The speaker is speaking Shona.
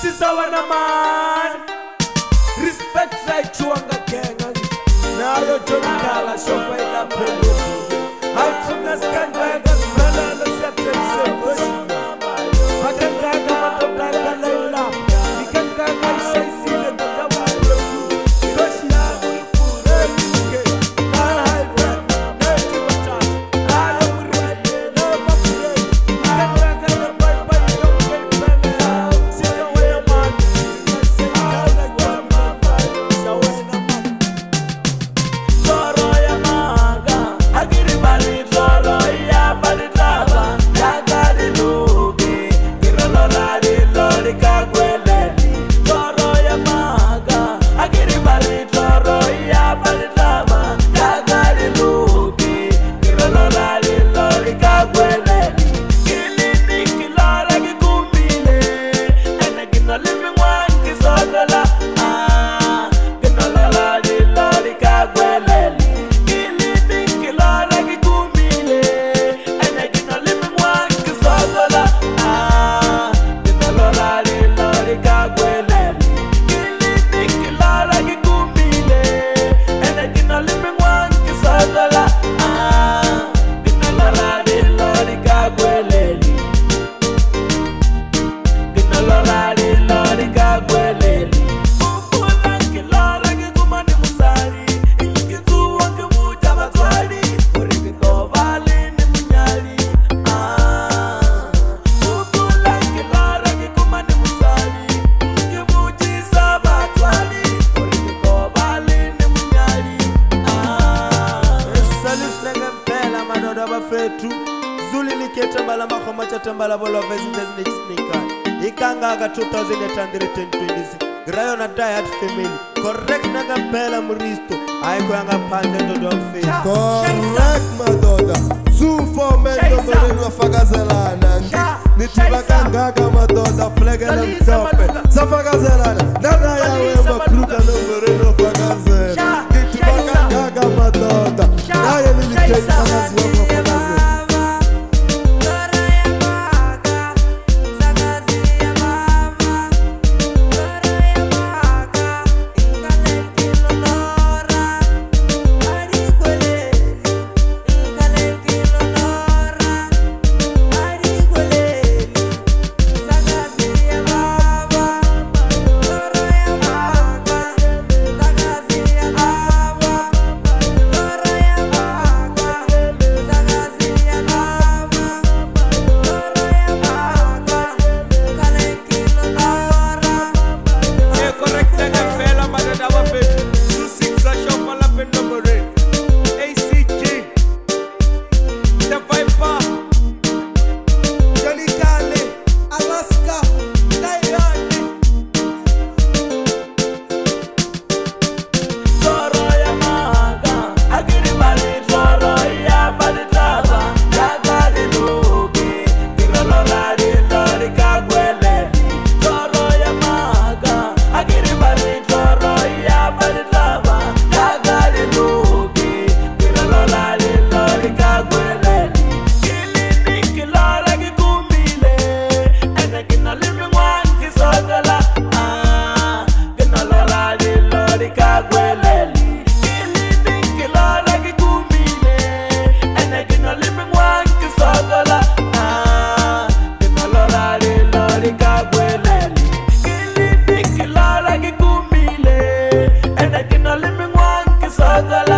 sisawana mani respect right to anga gang nalo jonkala shofa ina pelo yethu zulu likhethambala makhoma chatambala bolova ezitezinechisinekana ikangaka 2320 ngirayona diat family correct nangampela muristo hayikho yangaphandle ndodomfeicorrect madoda zufomendomeleni wafakazelana nitiva kangaka madoda fulekela mhlope safakazelana nanayawemakruga nomereni wafakazela nitiva kangaka madoda nayeniliteiaaziwa Agala